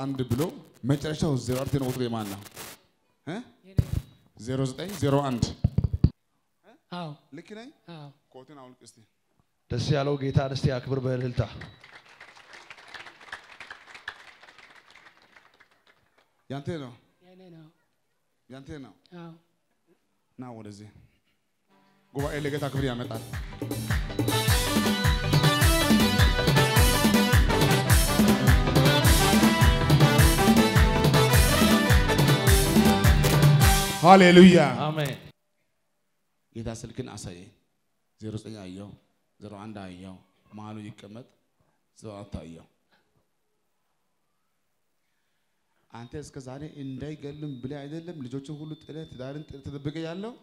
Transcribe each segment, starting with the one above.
አንድ ብሎ መጨረሻው ዜሮ አራት ነው ቁጥሩ የማን ነው? ዜሮ ዘጠኝ ዜሮ አንድ አዎ ልክ ነኝ? ኮትን አውልቅ እስቲ። ደስ ያለው ጌታን እስቲ አክብር በእልልታ። ያንተ ነው ያንተ ነው። ና ወደዚህ ጉባኤ ለጌታ ክብር ያመጣል። ሃሌሉያ። አሜን። ጌታ ስልክን አሳየ። ዜሮ ዘጠኝ አየው፣ ዜሮ አንድ አየው፣ መሀሉ ይቀመጥ፣ ዜሮ አራት አየው። አንተ እስከ ዛሬ እንዳይገልም ብለህ አይደለም ልጆችን ሁሉ ጥለህ ትዳርን ጥለህ ተደብቀ ያለው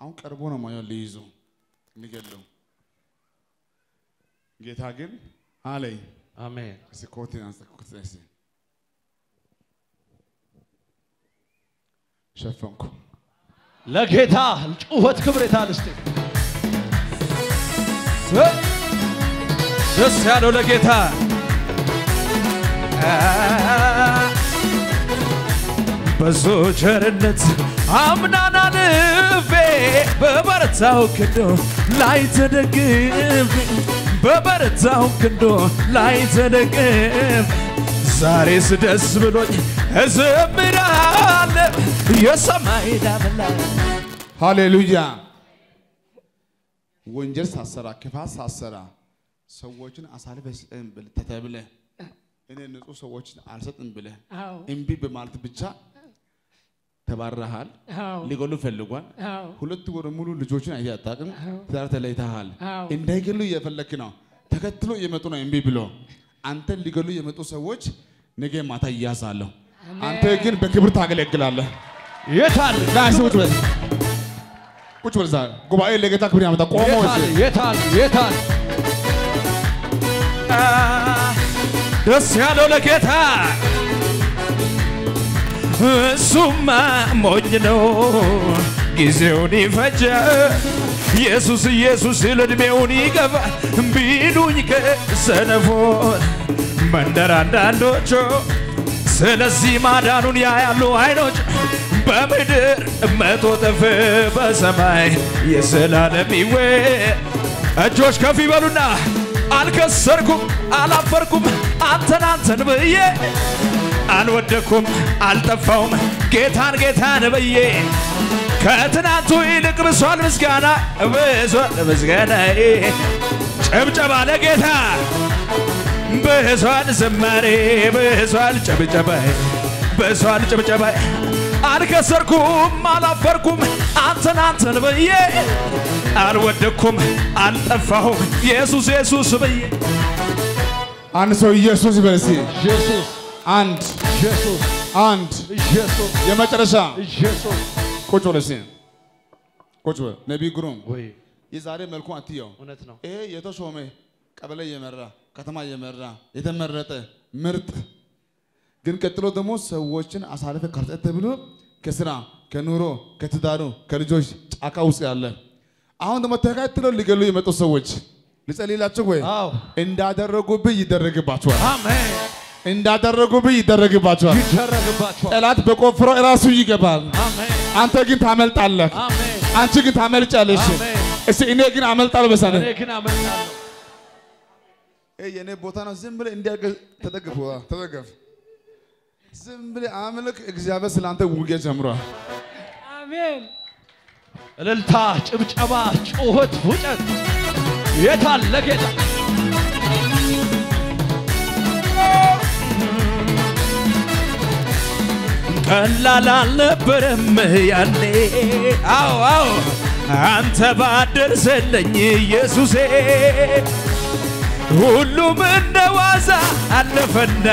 አሁን ቀርቦ ነው ማየው ሊይዙ ሊገሉ። ጌታ ግን አለኝ አሜን። እስኪ ኮቴ እስኪ ሸፈንኩ። ለጌታ ጩኸት ክብር የታል እስቲ? ደስ ያለው ለጌታ በሱ ቸርነት አምናን አልፌ በበረታው ክንዶ ላይ ተደግፌ በበረታው ክንዶ ላይ ተደግፌ ዛሬስ ደስ ብሎኝ እዘምራለሁ የሰማይ ዳመላ ሃሌሉያ። ወንጀል ሳሰራ ክፋት ሳሰራ ሰዎችን አሳልፈህ ስጠን ብለህ ተተብለህ እኔ ንጹህ ሰዎችን አልሰጥም ብለህ አዎ እምቢ በማለት ብቻ ተባረሃል። ሊገሉ ፈልጓል። ሁለት ወር ሙሉ ልጆችን አይተህ አታውቅም። ትዳር ተለይተሃል። እንዳይገሉ እየፈለክ ነው። ተከትሎ እየመጡ ነው እምቢ ብሎ አንተን ሊገሉ የመጡ ሰዎች ነገ ማታ ይያዛለሁ። አንተ ግን በክብር ታገለግላለህ። የታል? ና እስኪ ቁጭ በል። ቁጭ በል። እዛ ጉባኤ ለጌታ ክብር ያመጣ ቆሞ የታል? የታል? ደስ ያለው ለጌታ። እሱማ ሞኝ ነው ጊዜውን ይፈጀ። ኢየሱስ ኢየሱስ ዕድሜውን ይገፋ። ቢሉኝ ከሰነፎን መንደር አንዳንዶቹ ስለዚህ ማዳኑን ያያሉ አይኖች በምድር መቶ እጥፍ በሰማይ የዘላለም ይዌ እጆች ከፍ ይበሉና አልከሰርኩም አላፈርኩም አንተን አንተን ብዬ አልወደኩም አልጠፋውም ጌታን ጌታን ብዬ ከትናንቱ ይልቅ ብሷል ምስጋና ብሷል ምስጋናዬ ጭብጨባ ለጌታ ብሷል ዝማሬ ብሷል ጭብጨባዬ ብሷል ጭብጨባዬ አልከሰርኩም አላፈርኩም አንተን አንተን ብዬ አልወደኩም አልጠፋሁም ኢየሱስ ኢየሱስ ብዬ አንድ ሰው ኢየሱስ ይበል እስኪ። ኢየሱስ አንድ ኢየሱስ አንድ ኢየሱስ የመጨረሻ ኢየሱስ ቁጭ በል እስኪ ቁጭ በል። ነቢይ ግሩም ወይ የዛሬ መልኩ አትየው። እውነት ነው። ይሄ የተሾመ ቀበሌ እየመራ ከተማ እየመራ የተመረጠ ምርጥ ግን ቀጥሎ ደግሞ ሰዎችን አሳልፈ ካልሰጠ ተብሎ ከስራ ከኑሮ ከትዳሩ ከልጆች ጫካ ውስጥ ያለ አሁን ደግሞ ተከትሎ ሊገሉ የመጡ ሰዎች ልጸልይላቸው ወይ እንዳደረጉብህ ይደረግባቸዋል። አሜን እንዳደረጉብህ ይደረግባቸዋል። ጠላት በቆፍሮ እራሱ ይገባል። አንተ ግን ታመልጣለህ። አንቺ ግን ታመልጫለሽ። እስቲ እኔ ግን አመልጣለሁ በሰነ የኔ ቦታ ነው። ዝም ብለህ እንዲያገ ተደግፍ ተደገፍ። ዝም ብለህ አምልክ። እግዚአብሔር ስላንተ ውጊያ ጀምሯል። አሜን እልልታ፣ ጭብጨባ፣ ጩኸት፣ ፉጨት የታል ለጌታ ቀላል አልነበረም ያኔ አዎ አዎ አንተ ባደርሰለኝ ኢየሱሴ ሁሉም እንደ ዋዛ አለፈና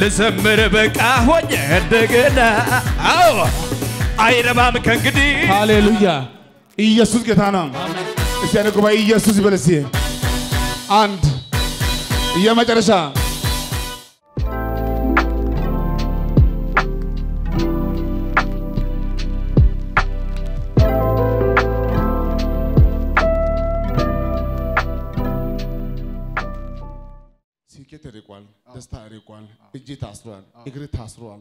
ልዘምር በቃ ሆኜ እንደገና አዎ አይረባም ከእንግዲህ ሃሌሉያ! ኢየሱስ ጌታ ነው። እስቲ ያለ ጉባኤ ኢየሱስ ይበል አንድ የመጨረሻ ተርቋል። ደስታ ርቋል፣ እጅ ታስሯል፣ እግር ታስሯል።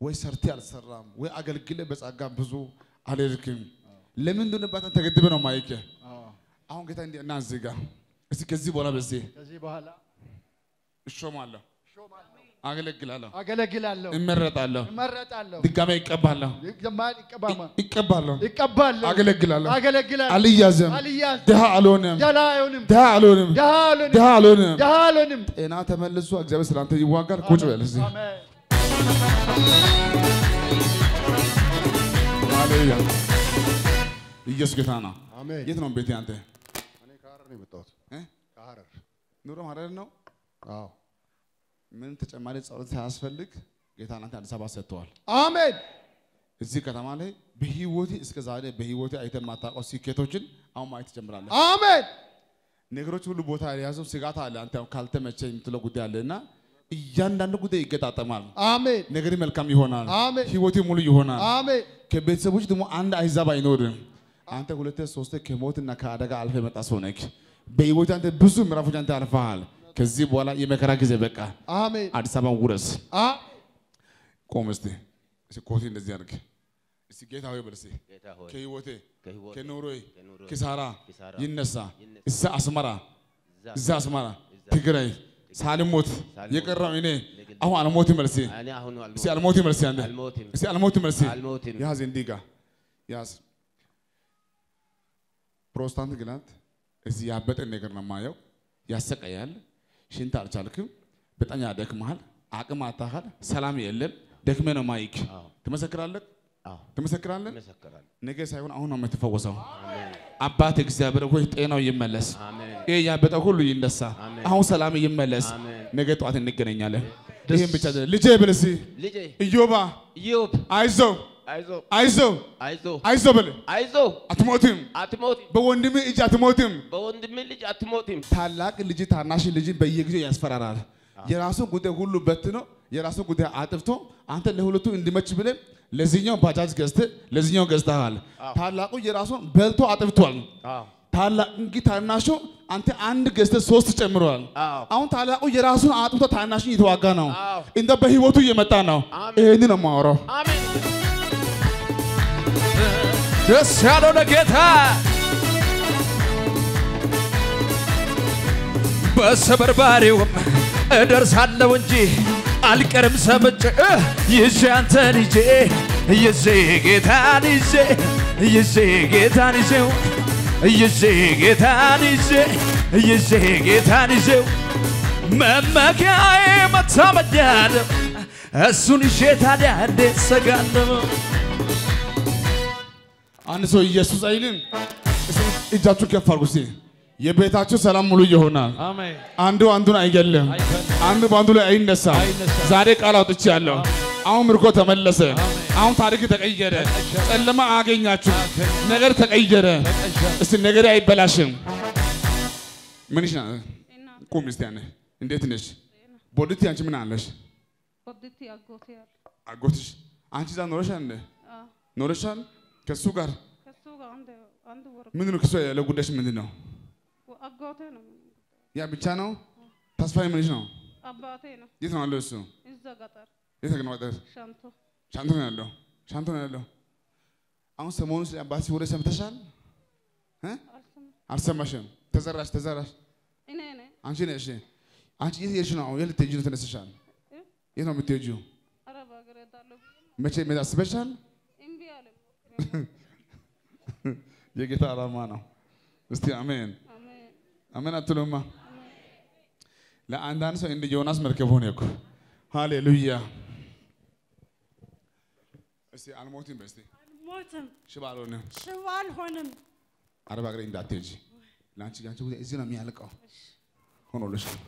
ወይ ሰርቴ አልሰራም፣ ወይ አገልግለ በጸጋ ብዙ አልልክም። ለምንድን ነው ባታ ተገድበ ነው ማይከ አሁን ጌታ እንዲህ እና እዚህ ጋር እስኪ ከዚህ በኋላ በዚህ ከዚህ በኋላ እሾማለሁ፣ አገለግላለሁ፣ አገለግላለሁ፣ እመረጣለሁ፣ እመረጣለሁ፣ ድጋሜ ይቀባለሁ፣ ይቀባለሁ፣ ይቀባለሁ፣ አገለግላለሁ፣ አገለግላለሁ፣ አልያዝም፣ አልያዝ ድሃ አልሆንም፣ ድሃ አልሆንም፣ ደሃ አልሆንም፣ ድሃ አልሆንም። ጤና ተመልሶ እግዚአብሔር ስላንተ ይዋጋል። ቁጭ በል እዚህ። ሃሌሉያ። ኢየሱስ ጌታ ነው። የት ነው ቤት አንተ? እኔ ነው የመጣሁት። ኑሮ ሀረር ነው። አዎ። ምን ተጨማሪ ጸሎት ሳያስፈልግ ጌታ አንተ አዲስ አበባ ሰጥተዋል። አሜን። እዚህ ከተማ ላይ በህይወቴ እስከ ዛሬ በህይወቴ አይተህ የማታውቀው ስኬቶችን አሁን ማየት ትጀምራለህ። አሜን። ነገሮች ሁሉ ቦታ የያዘው ስጋት አለ። አንተ ካልተመቸ የምትለው ጉዳይ አለ እና እያንዳንዱ ጉዳይ ይገጣጠማል። አሜን። ነገሪ መልካም ይሆናል። አሜን። ህይወቴ ሙሉ ይሆናል። አሜን። ከቤተሰቦች ደግሞ አንድ አይዛብ አይኖርም። አንተ ሁለቴ ሶስቴ ከሞትና ከአደጋ አልፈ የመጣ ሰው ነህ። በህይወት አንተ ብዙ ምዕራፎች አንተ አልፈሃል። ከዚህ በኋላ የመከራ ጊዜ በቃ። አሜን። አዲስ አበባ ውረስ። አ ቆም እስቲ። እስቲ ኮቴ እንደዚህ አድርግ። እስቲ ጌታ ሆይ በል እስቲ። ጌታ ሆይ ከህይወቴ ከኑሮዬ ኪሳራ ይነሳ። እዛ አስመራ እዛ አስመራ ትግራይ ሳልሞት የቀረው እኔ አሁን አልሞትም በል እስቲ። እስቲ አልሞትም በል እስቲ አንተ አልሞትም። እስቲ አልሞትም በል እስቲ። አልሞትም። ያዝ እንዲህ ጋር ያዝ። prostate gland እዚህ ያበጠ ነገር ነው የማየው። ያሰቃያል። ሽንት አልቻልክም። በጣም ያደክመሃል። አቅም አታሃል። ሰላም የለም። ደክመ ነው ማይክ ትመሰክራለህ ትመሰክራለህ። ነገ ሳይሆን አሁን ነው የምትፈወሰው። አባት እግዚአብሔር ሆይ ጤናው ይመለስ። ይሄ ያበጠ ሁሉ ይነሳ። አሁን ሰላም ይመለስ። ነገ ጠዋት እንገናኛለን። ይህም ብቻ ልጄ እስኪ ልጄ ኢዮባ ኢዮብ አይዞ አይዞ አይዞ በል አይዞ አትሞትም። አትሞትም በወንድሜ እጅ አትሞትም። በወንድም ልጅ አትሞትም ታላቅ ልጅ ታናሽ ልጅ በየጊዜው ያስፈራራል። የራሱ ጉዳይ ሁሉ በትኖ የራሱ ጉዳይ አጥፍቶ አንተ ለሁለቱ እንዲመች ብለህ ለዚህኛው ባጃጅ ገዝተህ ለዚህኛው ገዝተሃል። ታላቁ የራሱን በልቶ አጥፍቷል። ታላቅ እንግዲህ ታናሹ አንተ አንድ ገዝተህ ሶስት አዎ አሁን ታላቁ የራሱን አጥፍቶ ታናሽን እየተዋጋ ነው። እንደ በህይወቱ እየመጣ ነው። ይሄን ነው የማወራው። አሜን ደስ ያለው ለጌታ በሰበርባሪውም እደርሳለሁ እንጂ አልቀርም ሰምጬ እ ይዤ አንተን ይዤ ይዤ ጌታን ይዤ ይዤ ጌታን ይዤው ይዤ ጌታን ይዤ ይዤ ጌታን ይዤው። መመኪያዬ መታመኛ ነው እሱን ይዤ ታዲያ እንዴት ሰጋለሁ አንድ ሰው ኢየሱስ አይልም። እስኪ እጃችሁ ከፍ አድርጉ እስኪ። የቤታችሁ ሰላም ሙሉ ይሆናል። አሜን አንዱ አንዱን አይገልም። አንዱ በአንዱ ላይ አይነሳም። ዛሬ ቃል አውጥቻለሁ። አሁን ምርኮ ተመለሰ። አሁን ታሪክ ተቀየረ። ጨለማ አገኛችሁ። ነገር ተቀየረ። እስቲ ነገሬ አይበላሽም። ምንሽ ቁም እስቲ እንዴት ነሽ? ቦዲቲ አንቺ ምን አለሽ? ያለ አጎትሽ አንቺ እዛ ኖረሻል እንዴ? ኖረሻል ከሱ ጋር ምንድን ነው? ከሱ ያለ ጉዳይሽ ምንድን ነው? ነው ያ ብቻ ነው? ተስፋዬ ምንሽ ነው? አባቴ ነው የት ነው ያለው እሱ? እዛ ገጠር የት ተገናወጠ? ሻንቶ ሻንቶ ነው ያለው። ሻንቶ ነው ያለው። አሁን ሰሞኑን ስለ አባትሽ ወሬ ሰምተሻል? አልሰማሽም? ተዘራሽ ተዘራሽ። አንቺ ነሽ። አንቺ የት ሄድሽ ነው? አሁን የት ልትሄጂ ነው ተነስሻል? የት ነው የምትሄጂው? መቼ መሄድ አስበሻል? የጌታ ዓላማ ነው። እስቲ አሜን አሜን አሜን አትሉማ? ለአንዳንድ ሰው እንደ ዮናስ መርከብ ሆነ እኮ። ሃሌሉያ። እስቲ አልሞትም በስቲ ሞትም ሽባ አልሆንም። ሽባ አልሆንም። አረብ ሀገር እንዳትሄጂ። ለአንቺ ያንቺ ጉዳይ እዚህ ነው የሚያልቀው። ሆኖልሻል።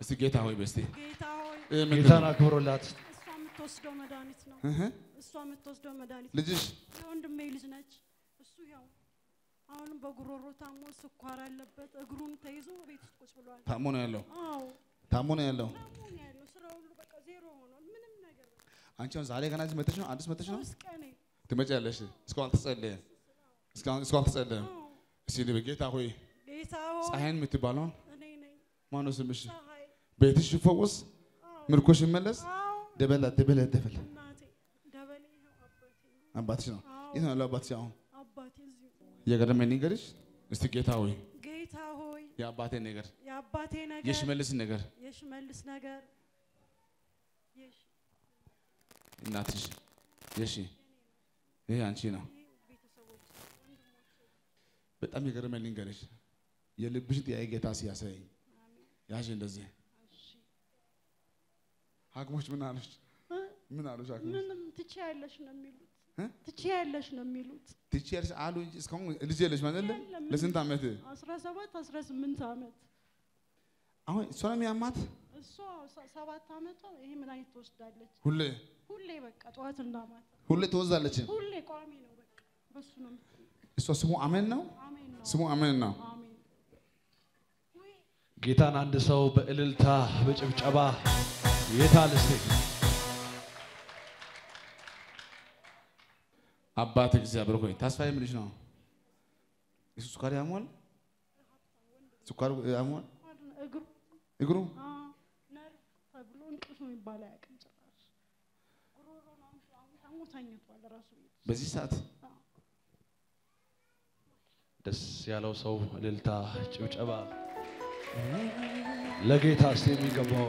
እስቲ ጌታ ሆይ በስቲ ጌታ ሆይ ጌታን? አክብሮላት እሷ የምትወስደው መድኃኒት ነው። እሷ የምትወስደው መድኃኒት ልጅሽ የወንድሜ ልጅ ነች። እሱ ያው አሁንም በጉሮሮ ታሞ ስኳር አለበት። እግሩን ተይዞ ቤት ውስጥ ቁጭ ብሏል። ታሞ ነው ያለው። አዎ ታሞ ነው ያለው። ታሞ ነው ያለው። ስራ ሁሉ በቃ ዜሮ ሆኗል። ምንም ነገር አንቺ አሁን ዛሬ ገና እዚህ መጥተሽ ነው? አዲስ መጥተሽ ነው? ሶስት ቀኔ ትመጪያለሽ። እስካሁን አልተጸለየም። እስካሁን እስካሁን አልተጸለየም። እስቲ ልበ ጌታ ሆይ ጌታ ሆይ ፀሐይን የምትባለውን እኔ ነኝ ማነው ስምሽ? ቤትሽ ይፈወስ፣ ምርኮሽ ይመለስ። ደበላ ደበላ ደበላ እናቴ ደበሌ ይኸው አባቴ ነው። አባትሽ ነው። የት ነው ያለው አባትሽ? አሁን? እየገረመኝ ንገርሽ። እስቲ ጌታ ሆይ። ጌታ ሆይ። የአባቴ ነገር። የአባቴ ነገር። የሽመልስ ነገር። የሽመልስ ነገር። እናትሽ። የሺ። ይሄ አንቺ ነው። በጣም የገረመኝ ልንገርሽ የልብሽን ጥያቄ ጌታ ሲያሳየኝ። ያሽ እንደዚህ። ሐኪሞች ምን አሉሽ? ምን አሉሽ ሐኪሞች? ምንም ትችያለሽ ነው የሚሉት? ትችያለሽ ነው የሚሉት ትችያለሽ አሉ እንጂ እስካሁን ልጅ የለሽ ማለት የለም። ለስንት ዓመት? አስራ ሰባት አስራ ስምንት ዓመት አሁን እሷ ነው የሚያማት እሷ ሰባት ዓመቷ ይሄ መድኃኒት ትወስዳለች ሁሌ ሁሌ በቃ ጠዋትና ማታ ሁሌ ትወዛለች። ሁሌ ቋሚ ነው በቃ በሱ ነው እሷ ስሙ አሜን ነው። ስሙ አሜን ነው። ጌታን አንድ ሰው በእልልታ በጭብጨባ የታል እስቲ? አባት እግዚአብሔር ሆይ ተስፋ የምልሽ ነው። እሱ ስኳር ያሟል፣ ስኳር ያሟል? እግሩ በዚህ ሰዓት? ደስ ያለው ሰው እልልታ ጭብጨባ ለጌታ እስቲ የሚገባው